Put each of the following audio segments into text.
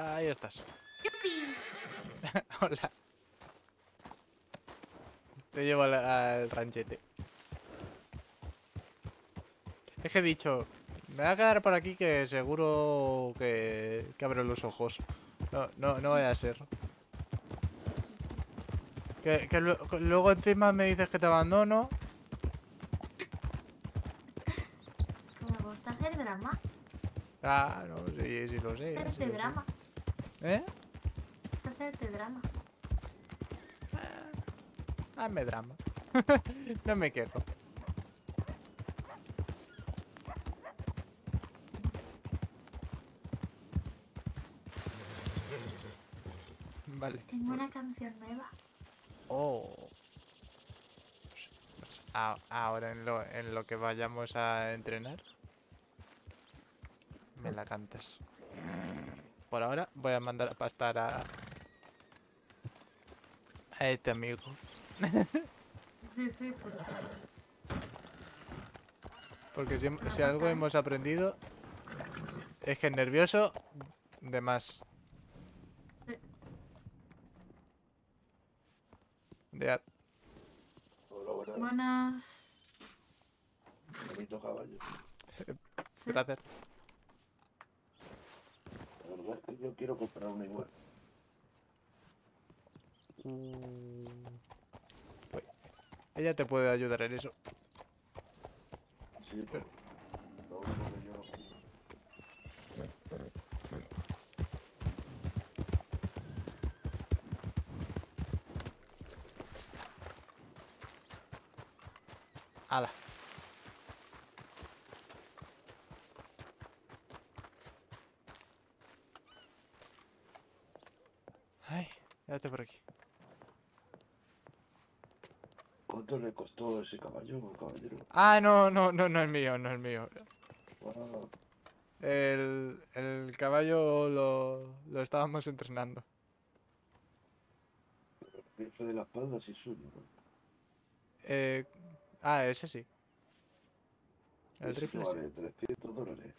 Ahí estás. ¡Yupi! Hola. Te llevo al, al ranchete. Es que he dicho, me voy a quedar por aquí que seguro que, que abro los ojos. No, no, no vaya a ser. Que, que lue- que luego encima me dices que te abandono. Me gusta hacer drama. Ah, no, sí, sí lo sé. sí Hacerte lo sé. ¿Eh? Hacerte drama. Hazme drama. no me quejo. Vale. Tengo una canción nueva. Oh. Ahora en lo, en lo que vayamos a entrenar. Me la cantas. Por ahora voy a mandar a pastar a... A este amigo. Sí, sí, porque Porque si, algo hemos aprendido es que nervioso de más. Sí. De a- Hola, buenas. buenas. Bonito caballo. Sí. Verdad es que yo quiero comprar una igual. Uy. Ella te puede ayudar en eso. Sí, pero lo único que yo no quiero. Ala. Ay, por aquí. ¿Cuánto le costó ese caballo, caballero? Ah, no, no, no, no es mío, no es mío. El, el caballo lo, lo estábamos entrenando. el rifle de la espalda sí es suyo, ¿no? Eh, ah, ese sí. El Ese rifle sí. vale 300 dólares.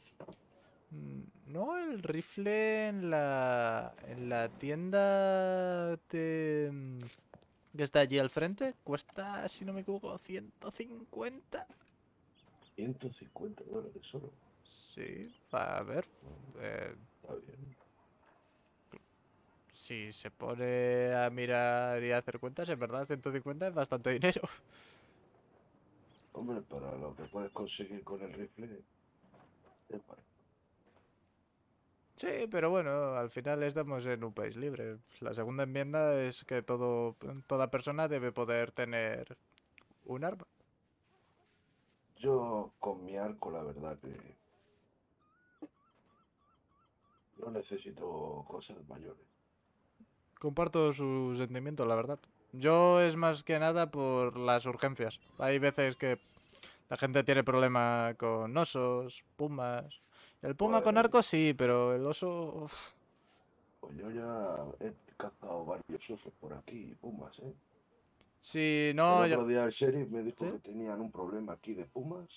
Mm, No, el rifle en la en la tienda de, mm, que está allí al frente cuesta, si no me equivoco, 150. 150 dólares solo. Sí, a ver. eh, Está bien. si se pone a mirar y a hacer cuentas, en verdad 150 es bastante dinero. Hombre, para lo que puedes conseguir con el rifle, es bueno. Sí, pero bueno, al final estamos en un país libre. La segunda enmienda es que todo, toda persona debe poder tener un arma. Yo con mi arco, la verdad que no necesito cosas mayores. Comparto su sentimiento, la verdad. Yo es más que nada por las urgencias. Hay veces que la gente tiene problema con osos, pumas. El puma con arco sí, pero el oso... uf, Pues yo ya he cazado varios osos por aquí, pumas, ¿eh? Sí, no, el otro día el sheriff me dijo ¿Sí? que tenían un problema aquí de pumas.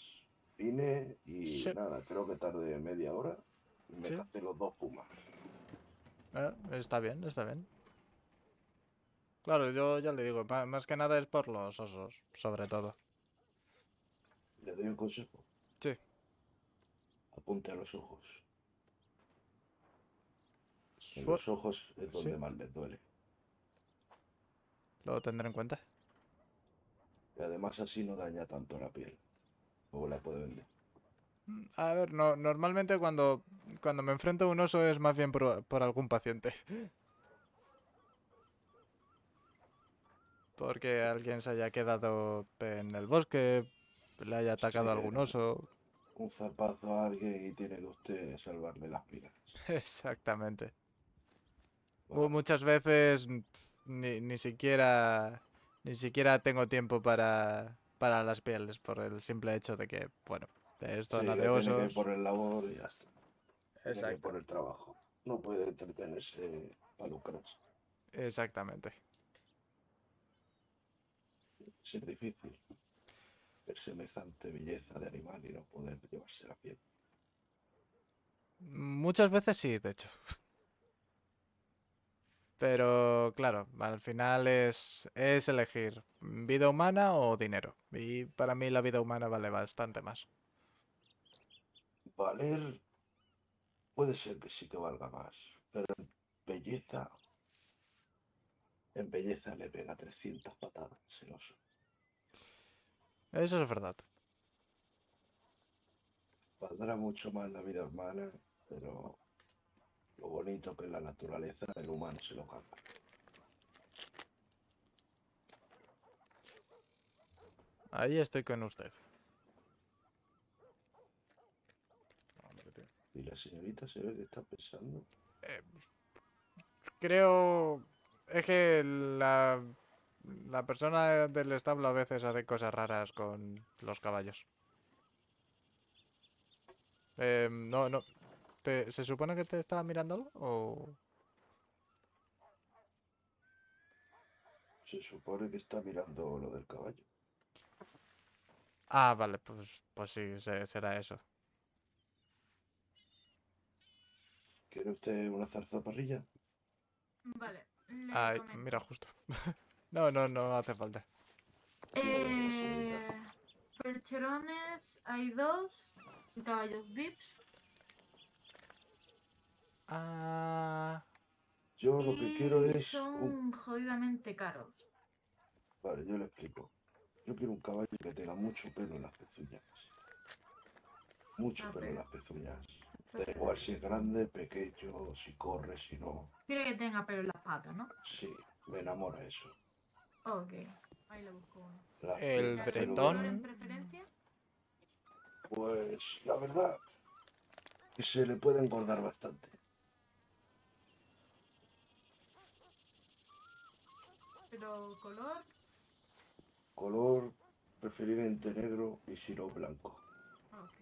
Vine y Sí. nada, creo que tardé media hora y me Sí. cacé los dos pumas. eh, está bien, está bien. Claro, yo ya le digo, más que nada es por los osos, sobre todo. Le doy un consejo. Sí. Apunte a los ojos. En los ojos es donde Sí. más les duele. Lo tendré en cuenta. Y además así no daña tanto la piel. Luego la puede vender. Mm, A ver, no, normalmente cuando, cuando me enfrento a un oso es más bien por, por algún paciente. Porque alguien se haya quedado en el bosque, le haya atacado algún oso. Un zarpazo a alguien y tiene que usted salvarle las pilas. Exactamente. Bueno, Muchas veces mm, ni, ni siquiera ni siquiera tengo tiempo para, para las pieles por el simple hecho de que, bueno, es sí, de tiene que osos. por el labor y ya está. Tiene que por el trabajo. No puede entretenerse para lucrarse. exactamente. Es difícil ver semejante belleza de animal y no poder llevarse la piel. Muchas veces sí, de hecho. Pero claro, al final es, es elegir vida humana o dinero. Y para mí la vida humana vale bastante más. Valer puede ser que sí que valga más, pero en belleza, en belleza le pega 300 patadas el oso. Eso es verdad. Valdrá mucho más la vida humana, pero lo bonito que es la naturaleza, el humano se lo cambia. Ahí estoy con usted. Y la señorita se ve que está pensando. Eh, creo... Es que la, la persona del establo a veces hace cosas raras con los caballos. Eh, no, no. ¿Te- ¿Se supone que te estaba mirando algo? O... Se supone que está mirando lo del caballo. Ah, vale, pues, pues sí, se- será eso. ¿Quiere usted una zarzaparrilla? Vale. le Ay, mira, justo. No, no, no hace falta. Eh, percherones hay dos. y Caballos VIPs. Ah, Yo lo que quiero es son un... jodidamente caros. Vale, yo le explico. Yo quiero un caballo que tenga mucho pelo en las pezuñas. Mucho Ah, pelo en las pezuñas. Da igual si es grande, pequeño, si corre, si no. Quiere que tenga pelo en las patas, ¿no? Sí, me enamora eso. Ok. Ahí le busco uno. El piernas ¿Y bretón. en preferencia? Pues la verdad que se le puede engordar bastante. Pero color. Color preferiblemente negro y si no blanco. Ok.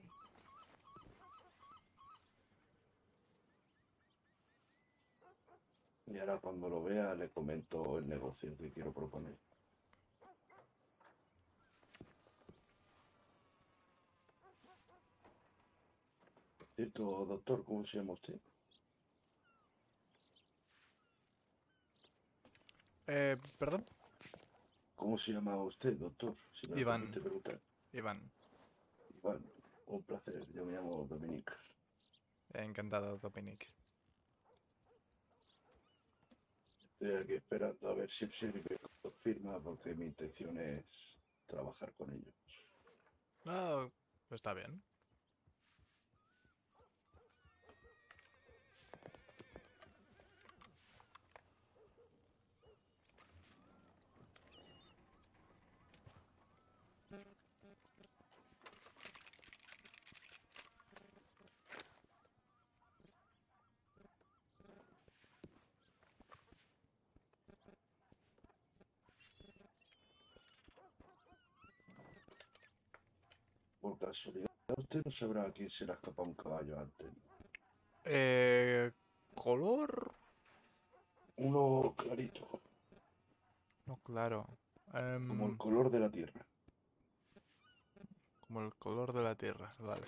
Y ahora cuando lo vea le comento el negocio que quiero proponer. Cierto, doctor, ¿cómo se llama usted? eh, perdón, ¿Cómo se llama usted, doctor? Si me Iván. preguntar. Iván. Iván, un placer. Yo me llamo Dominic. Encantado, Dominic. Estoy aquí esperando a ver si si me confirma porque mi intención es trabajar con ellos. Ah, está bien. Por casualidad, usted no sabrá a quién se le ha escapado un caballo antes. Eh, color. Uno clarito, No, claro. como el Em, color de la tierra. como el color de la tierra, vale.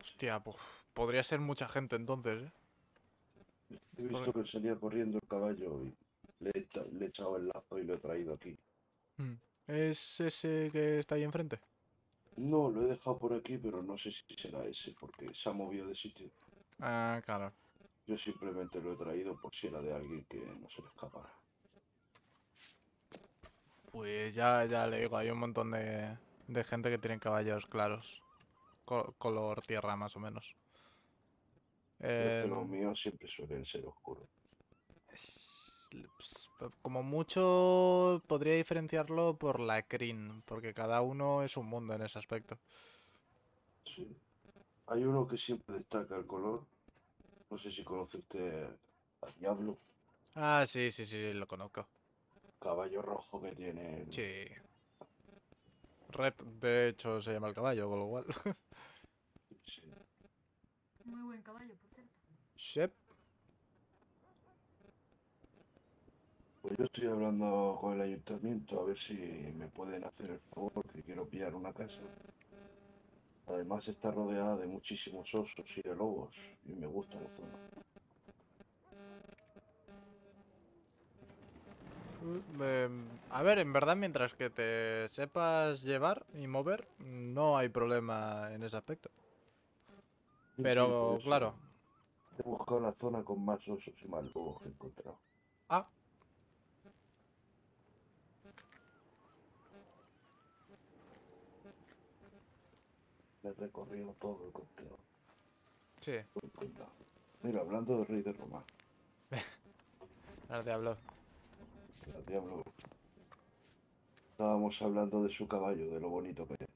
Hostia, pues podría ser mucha gente entonces, ¿eh? He visto que salía corriendo el caballo y le he, echa- le he echado el lazo y lo he traído aquí. Mm. ¿Es ese que está ahí enfrente? No, lo he dejado por aquí, pero no sé si será ese, porque se ha movido de sitio. Ah, claro. Yo simplemente lo he traído por si era de alguien que no se le escapara. Pues ya, ya le digo, hay un montón de, de gente que tiene caballos claros. Co- color tierra, más o menos. Que los míos siempre suelen ser oscuros. es- como mucho podría diferenciarlo por la crin, porque cada uno es un mundo en ese aspecto. Sí. Hay uno que siempre destaca el color. No sé si conoce usted a Diablo, Ah, sí, sí, sí, lo conozco. caballo rojo que tiene. el- Sí. Red, de hecho, se llama el caballo, con lo cual. sí. Muy buen caballo, por cierto. Shep. Pues yo estoy hablando con el ayuntamiento a ver si me pueden hacer el favor, que quiero pillar una casa. Además está rodeada de muchísimos osos y de lobos, y me gusta la zona. Mm, em, a ver, en verdad, mientras que te sepas llevar y mover, no hay problema en ese aspecto. Sí, Pero, claro. He buscado la zona con más osos y más lobos que he encontrado. Ah, he recorrido todo el conteo. sí, condado. Mira, hablando del rey de Roma, ahora te hablo. el diablo. Estábamos hablando de su caballo, de lo bonito que es.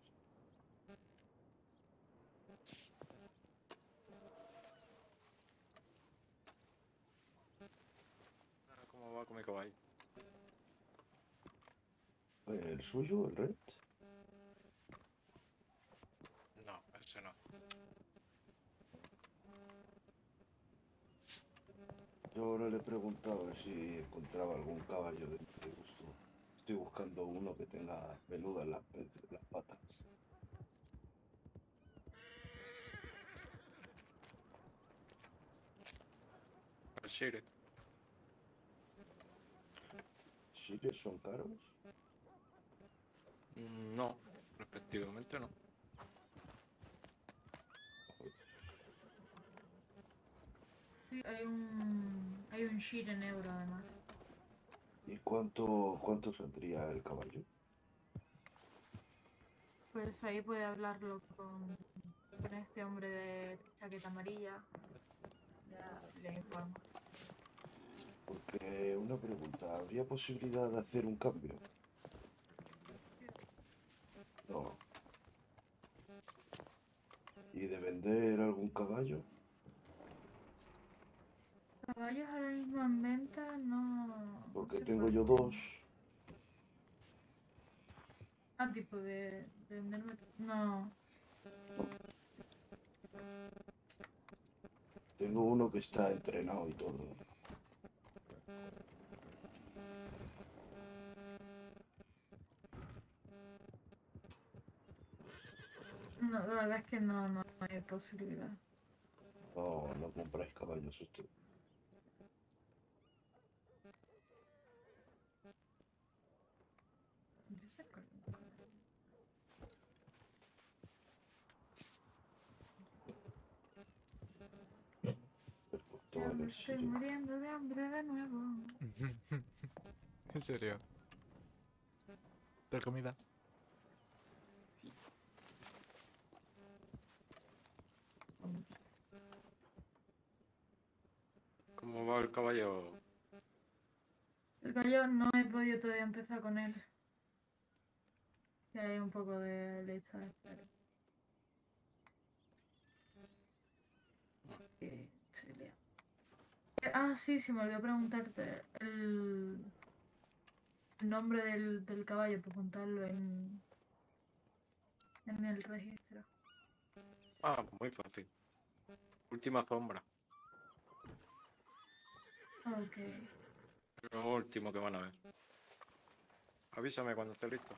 ¿Cómo va con mi caballo? ¿El suyo, el red? No, ese no. Yo ahora le he preguntado a ver si encontraba algún caballo de mi gusto. Estoy buscando uno que tenga peludas las, pe- las patas. Shire. ¿Sí que son caros? Mm, No, respectivamente no. Sí, hay un. Hay un sheet en euro además. ¿Y cuánto, cuánto saldría el caballo? Pues ahí puede hablarlo con, con este hombre de chaqueta amarilla. Ya le informo. Porque una pregunta, ¿habría posibilidad de hacer un cambio? No. ¿Y de vender algún caballo? Caballos ahora mismo en venta no. Porque tengo puede. yo dos. Ah, tipo de, de venderme. No. Tengo uno que está entrenado y todo. No, la verdad es que no, no hay posibilidad. No, no compráis caballos usted. Yo sé cuál- Me estoy sí. muriendo de hambre de nuevo. en serio. ¿De comida? ¿Cómo va el caballo? El gallo no he podido todavía empezar con él. Y hay un poco de lista de espera. Y se lía. Eh, Ah, sí, sí, me olvidó preguntarte. El, el nombre del, del caballo, por contarlo en, en el registro. Ah, muy fácil. Última sombra. Ok. Lo último que van a ver. Avísame cuando esté listo.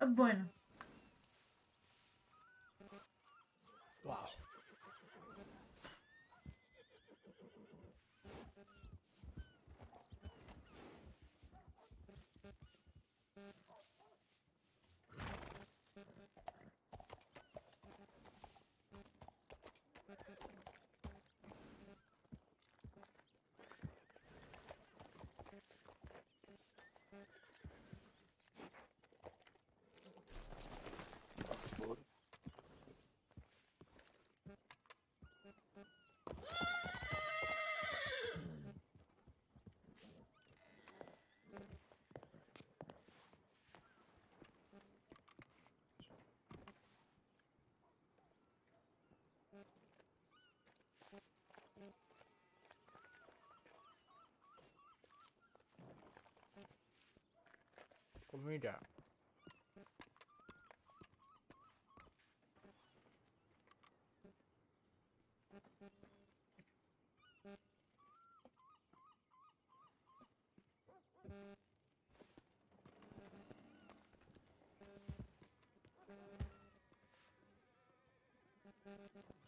Bueno, read that. Thank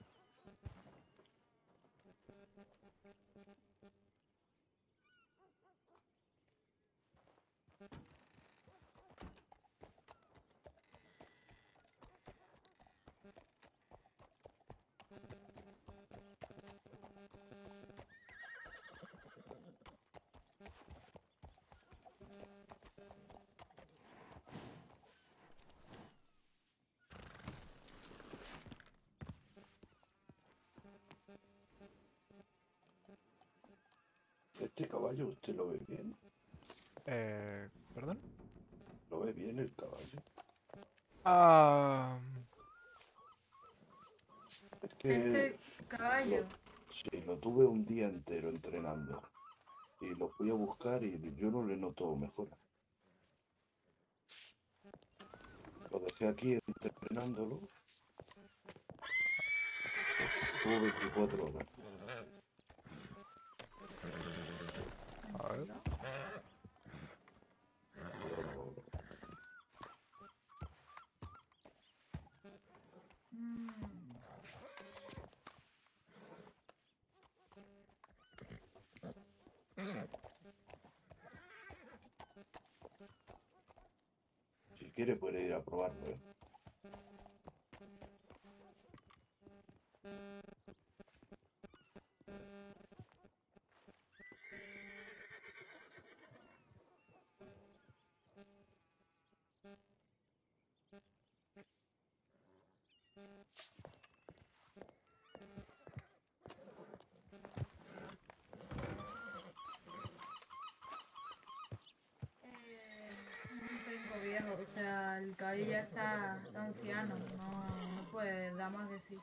Este caballo, ¿usted lo ve bien? Eh, ¿Perdón? ¿Lo ve bien el caballo? Ah, Es que Este caballo. sí, lo tuve un día entero entrenando. Y lo fui a buscar y yo no le noto mejora. Lo dejé aquí entrenándolo. Tuvo 24 horas. a ver. Pero Mm, si quiere puede ir a probarlo. ¿eh un penco viejo, o sea, el caballo ya está, está anciano, no, no puede dar más de sí.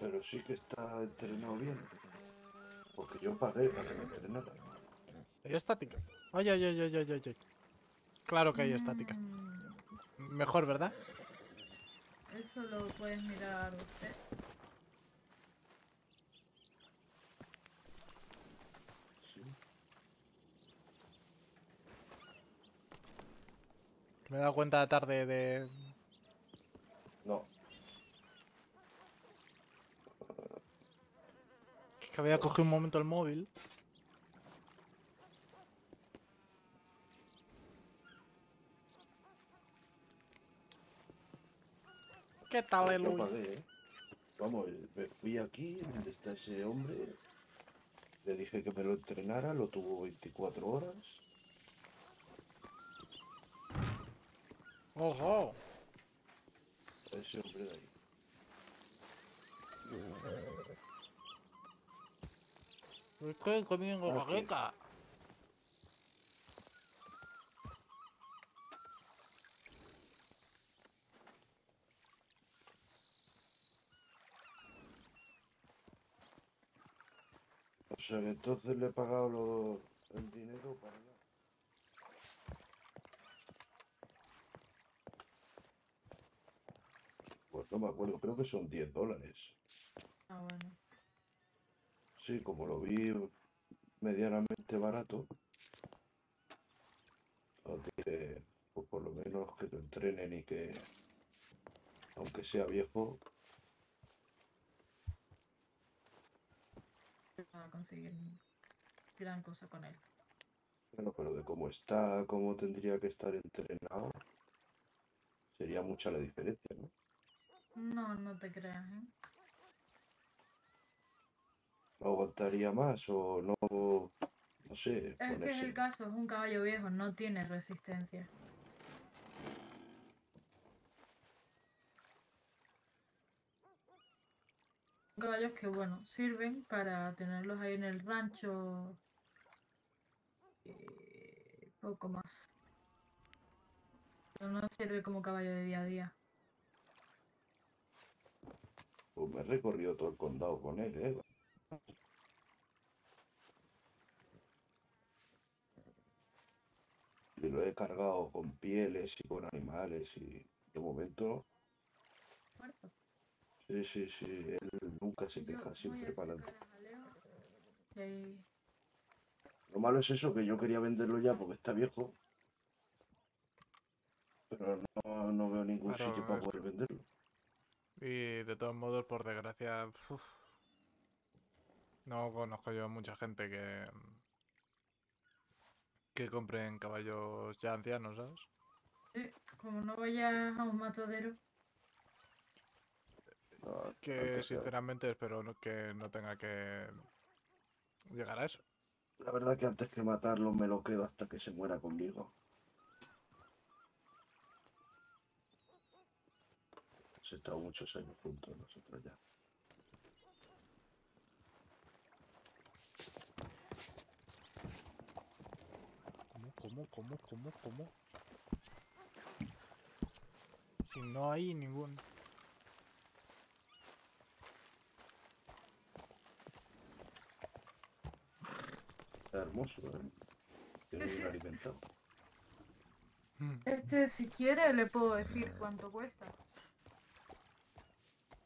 Pero sí que está entrenado bien. Porque yo pagué para que me entrenara. ¿Hay estática? Ay, ay, ay, ay, ay, ay, ay. Claro que hay estática. Mejor, ¿verdad? Eso lo puedes mirar usted. Sí. Me he dado cuenta tarde de... No, Que había cogido un momento el móvil. ¿Qué tal, pagué, ¿eh? Vamos, me fui aquí, donde está ese hombre. Le dije que me lo entrenara, lo tuvo 24 horas. Ojo. Ese hombre de ahí. Estoy comiendo bagueta. O sea que entonces le he pagado lo- el dinero para allá. Pues no me acuerdo, creo que son 10 dólares. Ah, bueno. Sí, como lo vi medianamente barato, dije, pues por lo menos que lo entrenen y que, aunque sea viejo, No va a conseguir gran cosa con él. bueno, pero de cómo está, cómo tendría que estar entrenado, sería mucha la diferencia, ¿no? No, no te creas, ¿eh? ¿No aguantaría más o no, no sé, Es que es el caso, es un caballo viejo, no tiene resistencia. Caballos que, bueno, sirven para tenerlos ahí en el rancho. y poco más. Pero no sirve como caballo de día a día. Pues me he recorrido todo el condado con él, ¿eh? Y lo he cargado con pieles y con animales y de momento, Muerto. sí, sí, sí, él nunca se queja, siempre para adelante. Lo malo es eso, que yo quería venderlo ya porque está viejo. Pero no, no veo ningún Claro, sitio para poder venderlo. Y de todos modos, por desgracia, uf, no conozco yo a mucha gente que que compren caballos ya ancianos, ¿sabes? Sí, como no vayas a un matadero. No, Que sinceramente espero que no tenga que llegar a eso. La verdad que antes que matarlo me lo quedo hasta que se muera conmigo. Hemos estado muchos años juntos nosotros ya. ¿Cómo, cómo, cómo, cómo? Si no hay ningún... Está hermoso, ¿eh? Tiene bien alimentado. Este, si quiere, le puedo decir cuánto cuesta.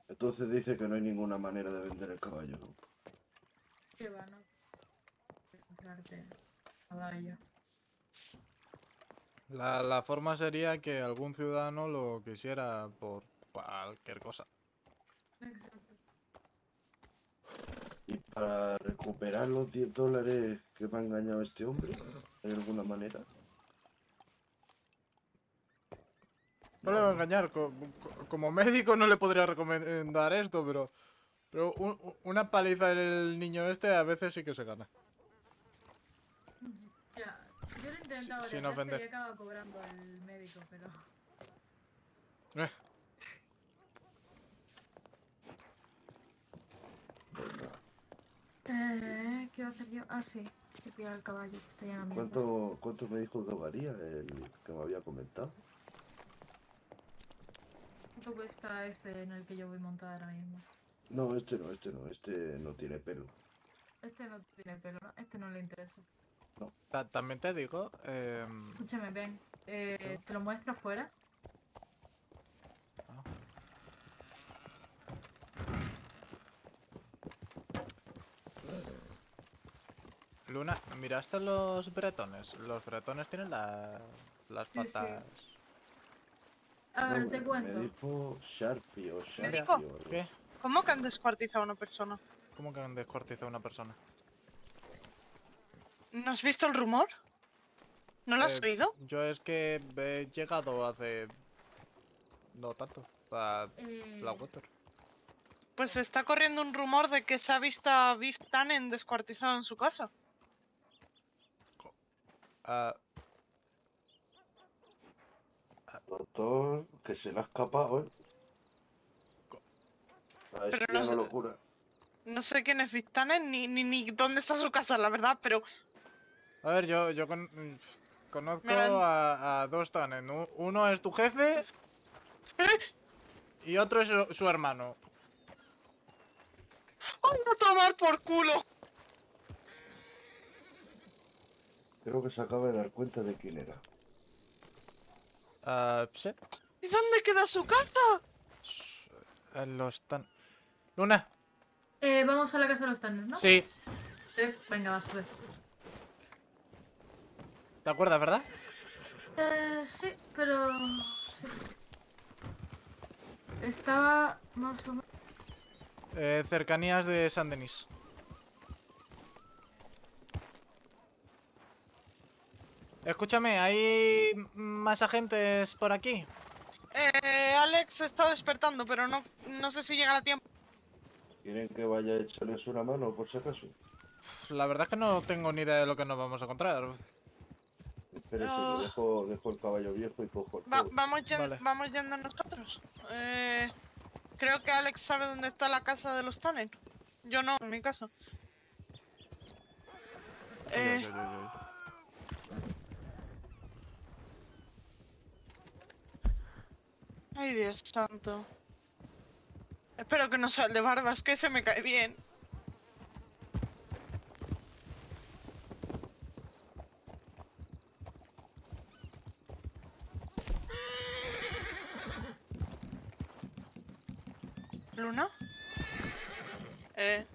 Entonces dice que no hay ninguna manera de vender el caballo. ¿no? Que van a comprarte caballo. La, la forma sería que algún ciudadano lo quisiera por cualquier cosa. Exacto. Y para recuperar los 10 dólares que me ha engañado este hombre, ¿hay alguna manera? No le voy a engañar, co- co- como médico no le podría recomendar esto, pero, pero un- un- una paliza del niño este a veces sí que se gana. Ya, yo lo he intentado sin veces ofender. y he acabado cobrando al médico, pero... Eh. Eh, ¿Qué iba a hacer yo? Ah, sí. Que pillar el caballo, que está. ¿Cuánto, ¿Cuánto me dijo que valía el que me había comentado? ¿Cuánto cuesta este en el que yo voy montada ahora mismo? No, este no, este no, este no tiene pelo. Este no tiene pelo, ¿no? Este no le interesa. Ta- también te digo, em, Escúchame, ven. Eh, ¿Te lo muestro afuera? Ah. Luna, ¿miraste los bretones? Los bretones tienen la- las Sí, sí. patas... A ver, No, te cuento. Me dijo Sharpie o Sharpie. dijo? o algo. ¿Qué? ¿Cómo que han descuartizado a una persona? ¿Cómo que han descuartizado a una persona? ¿No has visto el rumor? ¿No lo has Eh, oído? Yo es que he llegado hace... No tanto, a Eh, Blackwater. Pues está corriendo un rumor de que se ha visto a Biff Tannen descuartizado en su casa. Ah, Doctor, que se le ha escapado, ¿eh? A ver Pero si no no sé- lo cura. No sé quién es Biff Tannen ni, ni, ni dónde está su casa, la verdad, pero a ver, yo, yo con- conozco a, a dos Tannen. Uno es tu jefe y otro es su, su hermano. ¡Voy a tomar por culo! Creo que se acaba de dar cuenta de quién era. Ah, sí. ¿Y dónde queda su casa? Eh, Los tan... Luna, eh, vamos a la casa de los Tanners, ¿no? sí, Sí, Venga, va a subir. ¿Te acuerdas, verdad? Eh, sí, pero... Sí. Estaba más o menos... Eh, cercanías de San Denis. Escúchame, ¿hay más agentes por aquí? Eh, Alex se está despertando, pero no, no sé si llegará a tiempo. ¿Quieren que vaya a echarles una mano por si acaso? La verdad es que no tengo ni idea de lo que nos vamos a encontrar. Ah. que dejo, dejo el caballo viejo y cojo el Va- vamos, yen- Vale. vamos yendo nosotros. Eh, creo que Alex sabe dónde está la casa de los Tannen. Yo no, en mi caso. Eh. Ay, Dios santo. Espero que no sea el de barbas, que ese me cae bien. ¿Luna? Eh,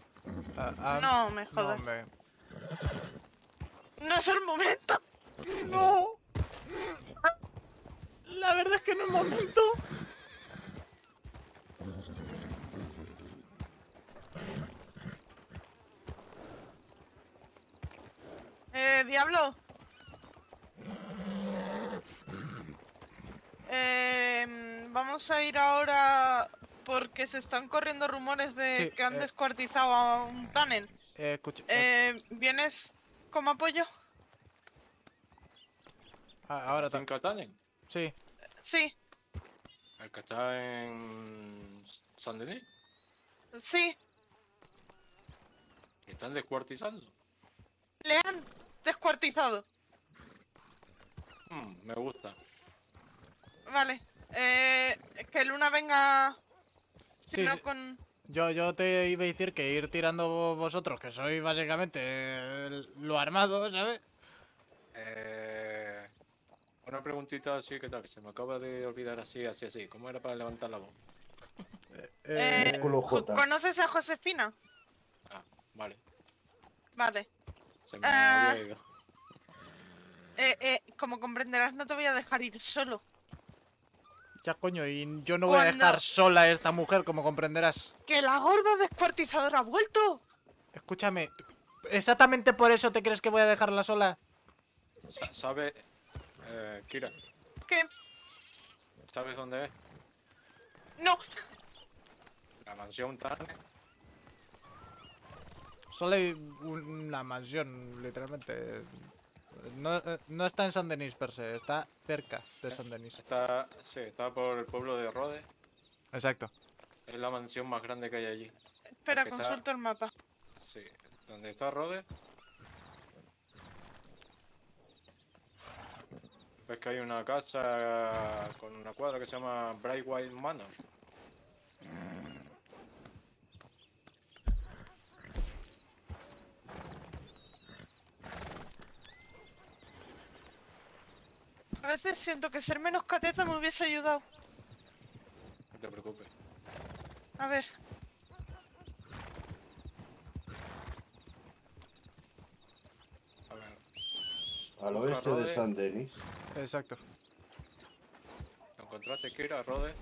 Ah, ah, no me no, jodas. No es el momento. ¡No! La verdad es que no es momento. Eh, Diablo. Eh, vamos a ir ahora porque se están corriendo rumores de Sí, que han eh. descuartizado a un tunnel. Eh, escucha. eh, Eh, ¿Vienes como apoyo? ah, ahora tan. ¿Cinco Tannen? Sí. Sí, ¿El que está en San Denis? sí. ¿Y están descuartizando? Le han descuartizado. Mm, me gusta. Vale. Eh, que Luna venga. Si Sí, no sí. con. Yo, yo te iba a decir que ir tirando vosotros, que sois básicamente eh, lo armado, ¿sabes? Eh, una preguntita así, ¿qué tal? Que se me acaba de olvidar así, así, así. ¿Cómo era para levantar la voz? Eh, Jo- J. ¿Conoces a Josefina? Ah, vale. Vale. Se me había ido. Eh, eh, como comprenderás, no te voy a dejar ir solo. Ya coño, y yo no voy a dejar sola a esta mujer, como comprenderás. ¡Que la gorda descuartizadora ha vuelto! Escúchame, ¿exactamente por eso te crees que voy a dejarla sola? Sa- ¿Sabe, eh, Kira, ¿Qué? ¿sabes dónde es? No, La mansión Tannen. Solo hay una mansión, literalmente. No, eh, no está en San Denis per se, está cerca de San Denis. Está, sí, está por el pueblo de Rhodes. Exacto. Es la mansión más grande que hay allí. espera, Porque está- consulto el mapa. Sí, donde está Rhodes. Ves que hay una casa con una cuadra que se llama Brightwhite Manor. A veces siento que ser menos cateta me hubiese ayudado. No te preocupes. A ver, A ver, Al oeste de Rode. San Denis. Exacto. ¿lo encontraste Kira, Rhodes?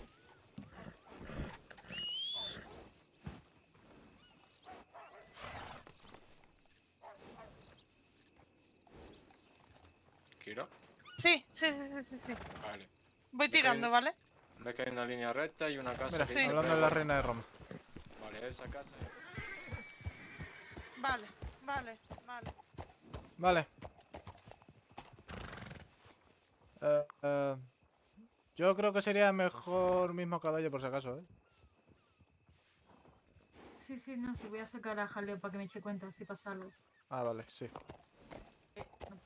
Kira, sí, sí, sí, sí, sí, sí. vale. Voy tirando, ¿vale? Ves que hay una línea recta y una casa. Mira, Sí. hablando de la reina de Roma. Vale, esa casa. Vale, vale, vale. Vale. Eh, eh, yo creo que sería mejor mismo caballo por si acaso, ¿eh? Sí, sí, no, sí, voy a sacar a Jaleo para que me eche cuenta si pasa algo. Ah, vale, sí. Eh, no,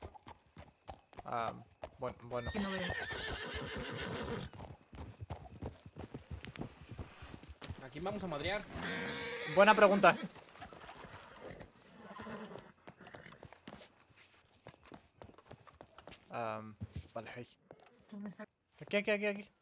Ah, bueno, bueno. que no veo. ¿A quién vamos a madrear? Buena pregunta. Vale, ahí. Aquí, aquí, aquí, aquí.